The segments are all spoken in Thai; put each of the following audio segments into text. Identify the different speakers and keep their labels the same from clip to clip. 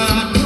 Speaker 1: น้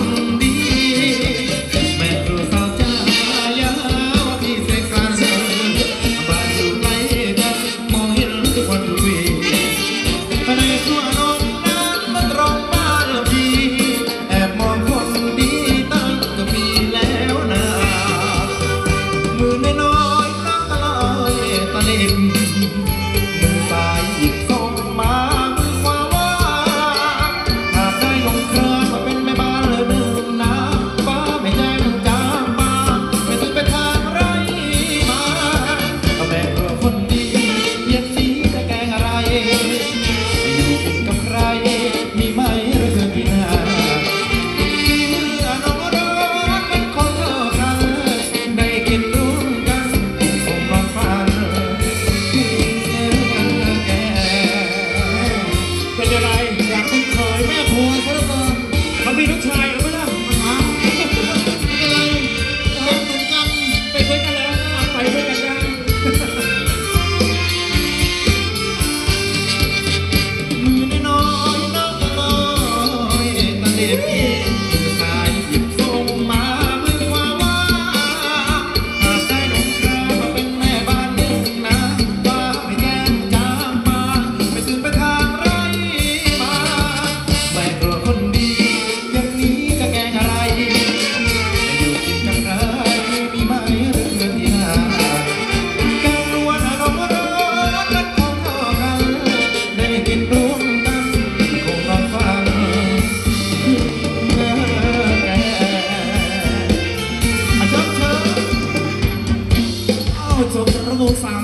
Speaker 1: อ้าวจ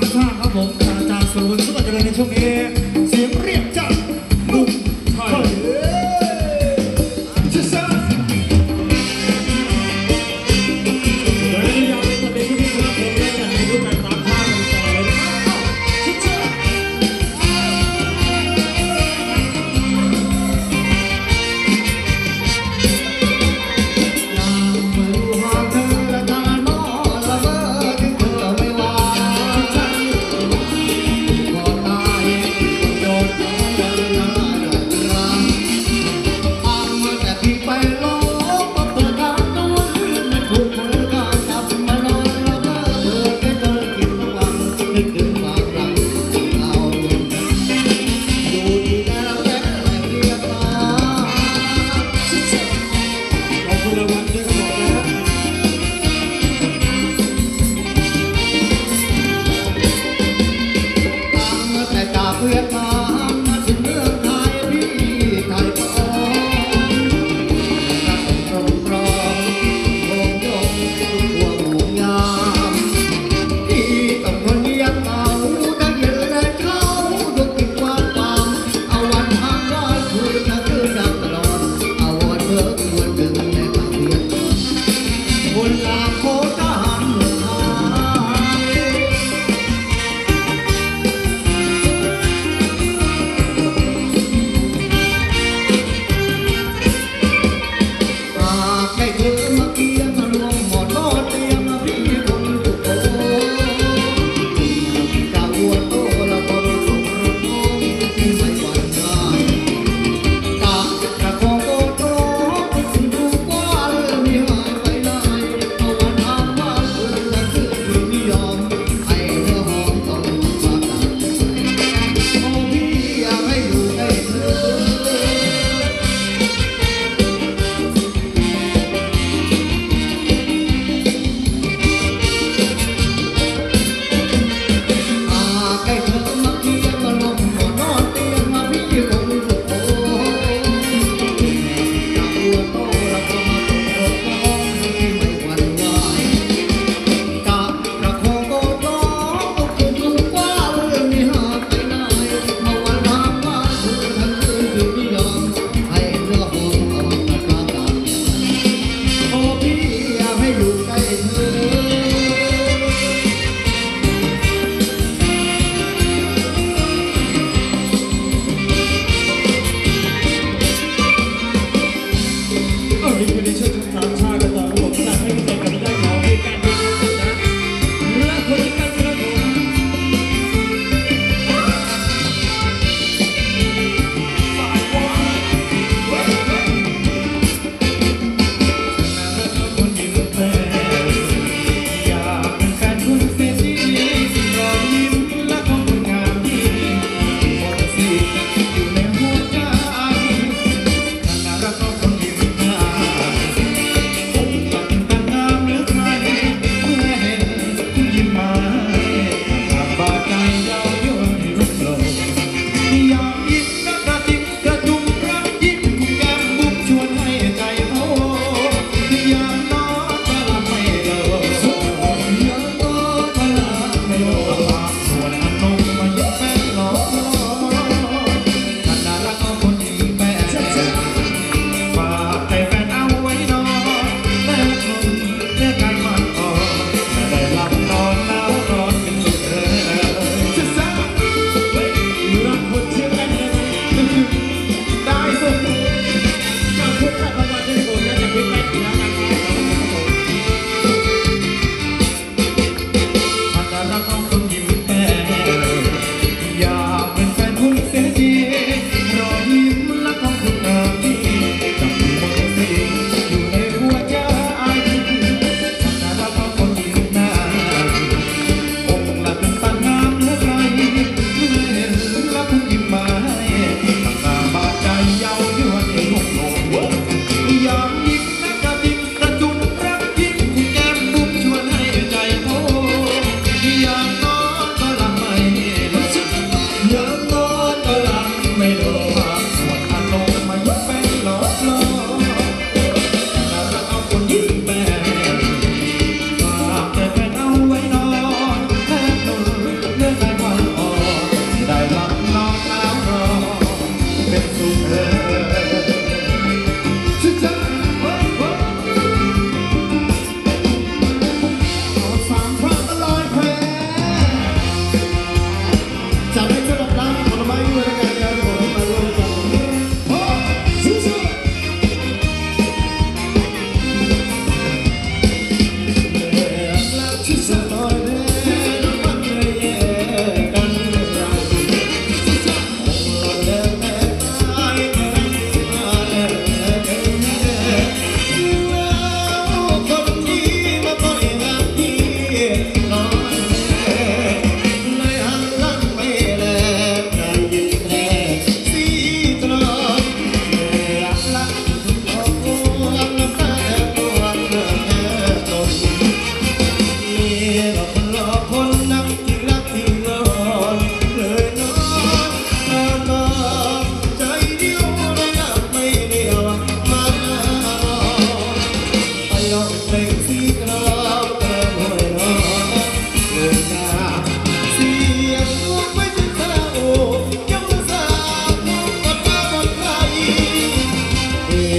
Speaker 1: Thank you.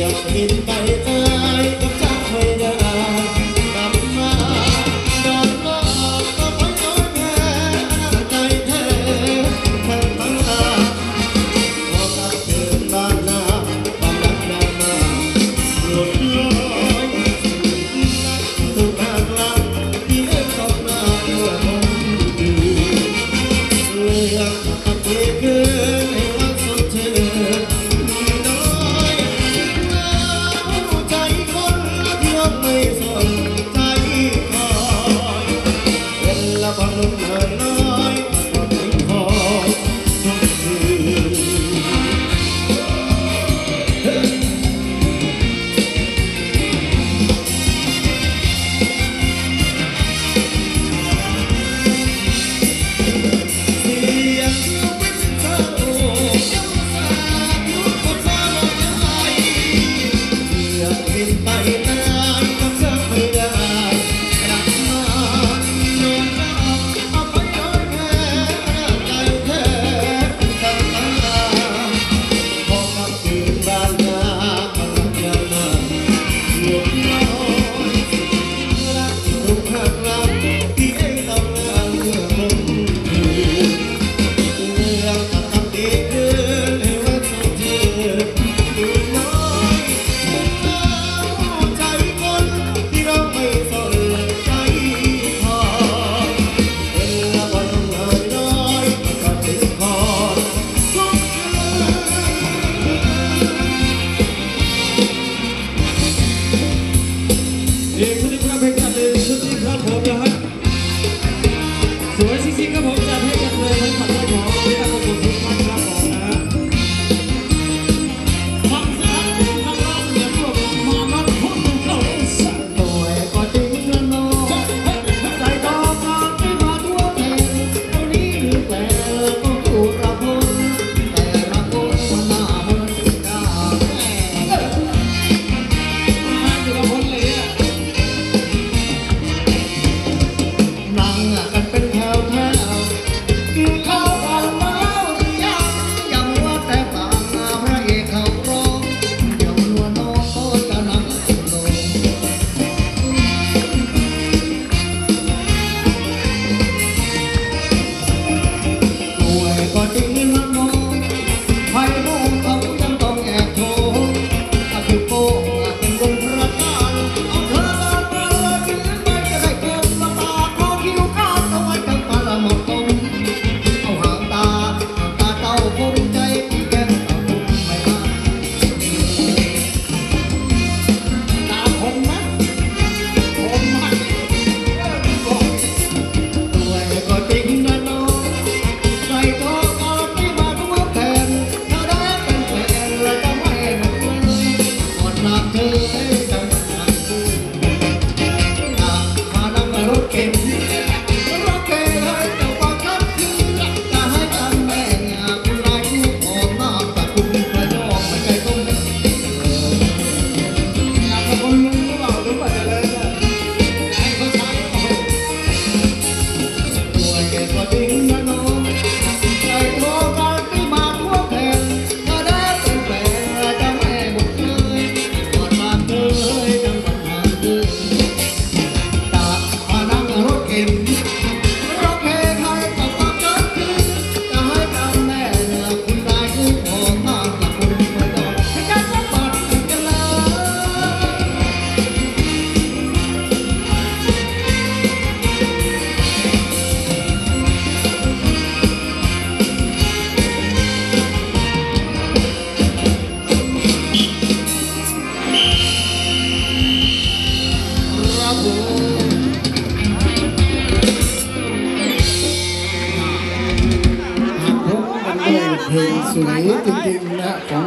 Speaker 1: ยวเห็
Speaker 2: นใบ
Speaker 3: Oh your hand.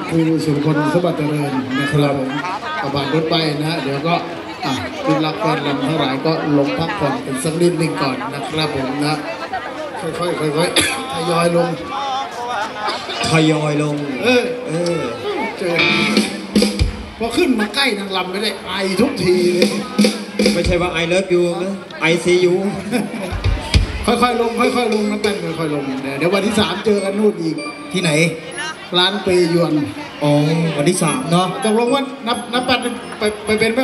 Speaker 3: ครูสุรพลสมบัติเจริญนะครับผมประบาดรถไปนะ เดี๋ยวก็อะคุณรักแฟนลำทั้งหลายก็ลงพักผ่อนกันสักนิดหนึ่งก่อนนะครับผมนะ ค่อยๆค่อยๆทยอยลง
Speaker 4: ทยอยลง
Speaker 3: เออ
Speaker 4: เออ
Speaker 3: เจอพอขึ้นมาใกล้นางลำไม่ได้ไอทุกทีเลย
Speaker 4: ไม่ใช่ว่า I love you นะ I see you
Speaker 3: ค่อยๆลง ค่อยๆลงน้ำแป้นค่อยๆลงเดี๋ยวเดี๋ยววันที่สามเจอกันนู่นอีก
Speaker 4: ที่ไหน
Speaker 3: ร้านเปยยวน
Speaker 4: อ๋อวันที่สามเนาะ
Speaker 3: ตกลงว่านับนับแป้นไปไปเป็น